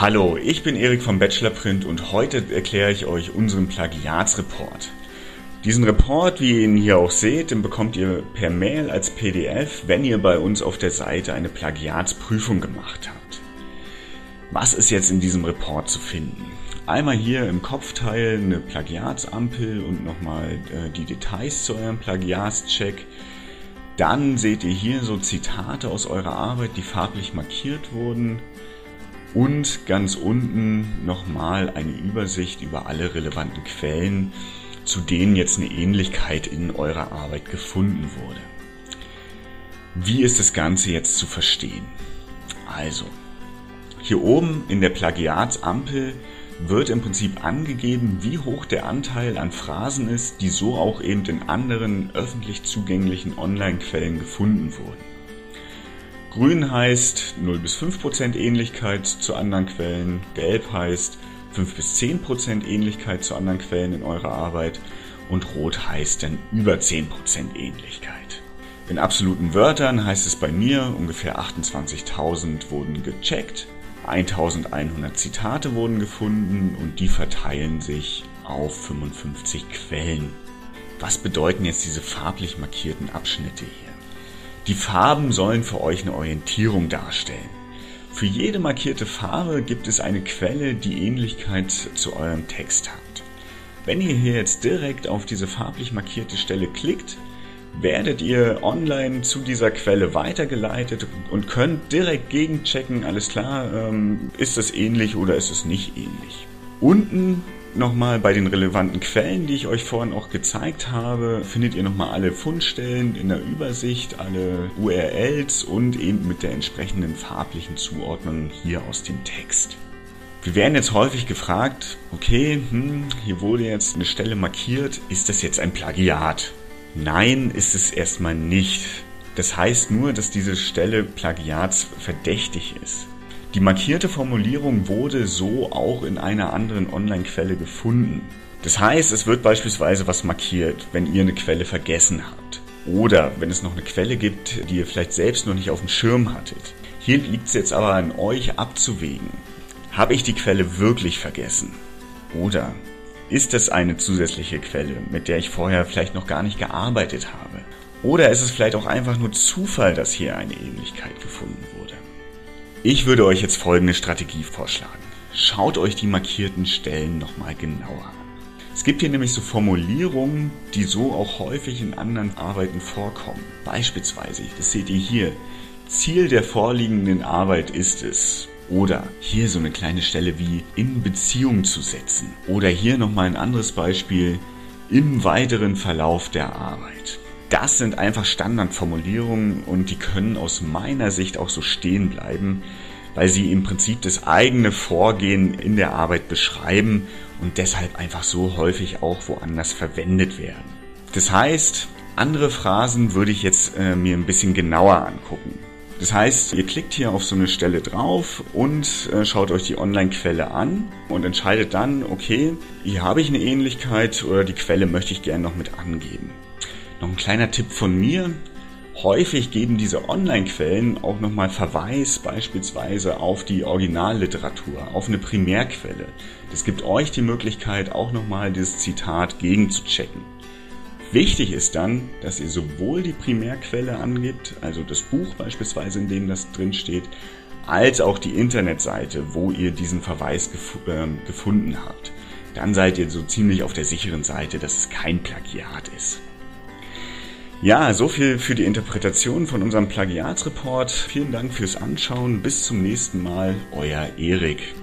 Hallo, ich bin Erik vom Bachelorprint und heute erkläre ich euch unseren Plagiatsreport. Diesen Report, wie ihr ihn hier auch seht, den bekommt ihr per Mail als PDF, wenn ihr bei uns auf der Seite eine Plagiatsprüfung gemacht habt. Was ist jetzt in diesem Report zu finden? Einmal hier im Kopfteil eine Plagiatsampel und nochmal äh, die Details zu eurem Plagiatscheck. Dann seht ihr hier so Zitate aus eurer Arbeit, die farblich markiert wurden. Und ganz unten nochmal eine Übersicht über alle relevanten Quellen, zu denen jetzt eine Ähnlichkeit in eurer Arbeit gefunden wurde. Wie ist das Ganze jetzt zu verstehen? Also, hier oben in der Plagiatsampel wird im Prinzip angegeben, wie hoch der Anteil an Phrasen ist, die so auch eben in anderen öffentlich zugänglichen Online-Quellen gefunden wurden. Grün heißt 0 bis 5% Ähnlichkeit zu anderen Quellen, gelb heißt 5 bis 10% Ähnlichkeit zu anderen Quellen in eurer Arbeit und rot heißt dann über 10% Ähnlichkeit. In absoluten Wörtern heißt es bei mir, ungefähr 28.000 wurden gecheckt, 1100 Zitate wurden gefunden und die verteilen sich auf 55 Quellen. Was bedeuten jetzt diese farblich markierten Abschnitte hier? Die Farben sollen für euch eine Orientierung darstellen. Für jede markierte Farbe gibt es eine Quelle, die Ähnlichkeit zu eurem Text hat. Wenn ihr hier jetzt direkt auf diese farblich markierte Stelle klickt, werdet ihr online zu dieser Quelle weitergeleitet und könnt direkt gegenchecken, alles klar, ähm, ist es ähnlich oder ist es nicht ähnlich. Unten nochmal bei den relevanten Quellen, die ich euch vorhin auch gezeigt habe, findet ihr nochmal alle Fundstellen in der Übersicht, alle URLs und eben mit der entsprechenden farblichen Zuordnung hier aus dem Text. Wir werden jetzt häufig gefragt, okay, hm, hier wurde jetzt eine Stelle markiert, ist das jetzt ein Plagiat? Nein, ist es erstmal nicht. Das heißt nur, dass diese Stelle plagiatsverdächtig ist. Die markierte Formulierung wurde so auch in einer anderen Online-Quelle gefunden. Das heißt, es wird beispielsweise was markiert, wenn ihr eine Quelle vergessen habt. Oder wenn es noch eine Quelle gibt, die ihr vielleicht selbst noch nicht auf dem Schirm hattet. Hier liegt es jetzt aber an euch abzuwägen. Habe ich die Quelle wirklich vergessen? Oder ist es eine zusätzliche Quelle, mit der ich vorher vielleicht noch gar nicht gearbeitet habe? Oder ist es vielleicht auch einfach nur Zufall, dass hier eine Ähnlichkeit gefunden wurde? Ich würde euch jetzt folgende Strategie vorschlagen. Schaut euch die markierten Stellen nochmal genauer an. Es gibt hier nämlich so Formulierungen, die so auch häufig in anderen Arbeiten vorkommen. Beispielsweise, das seht ihr hier, Ziel der vorliegenden Arbeit ist es. Oder hier so eine kleine Stelle wie in Beziehung zu setzen. Oder hier nochmal ein anderes Beispiel, im weiteren Verlauf der Arbeit. Das sind einfach Standardformulierungen und die können aus meiner Sicht auch so stehen bleiben, weil sie im Prinzip das eigene Vorgehen in der Arbeit beschreiben und deshalb einfach so häufig auch woanders verwendet werden. Das heißt, andere Phrasen würde ich jetzt äh, mir ein bisschen genauer angucken. Das heißt, ihr klickt hier auf so eine Stelle drauf und äh, schaut euch die Online-Quelle an und entscheidet dann, okay, hier habe ich eine Ähnlichkeit oder die Quelle möchte ich gerne noch mit angeben. Noch ein kleiner Tipp von mir. Häufig geben diese Online-Quellen auch nochmal Verweis beispielsweise auf die Originalliteratur, auf eine Primärquelle. Das gibt euch die Möglichkeit, auch nochmal dieses Zitat gegenzuchecken. Wichtig ist dann, dass ihr sowohl die Primärquelle angibt, also das Buch beispielsweise, in dem das drin steht, als auch die Internetseite, wo ihr diesen Verweis gef äh, gefunden habt. Dann seid ihr so ziemlich auf der sicheren Seite, dass es kein Plagiat ist. Ja, so viel für die Interpretation von unserem Plagiatsreport. Vielen Dank fürs Anschauen. Bis zum nächsten Mal, euer Erik.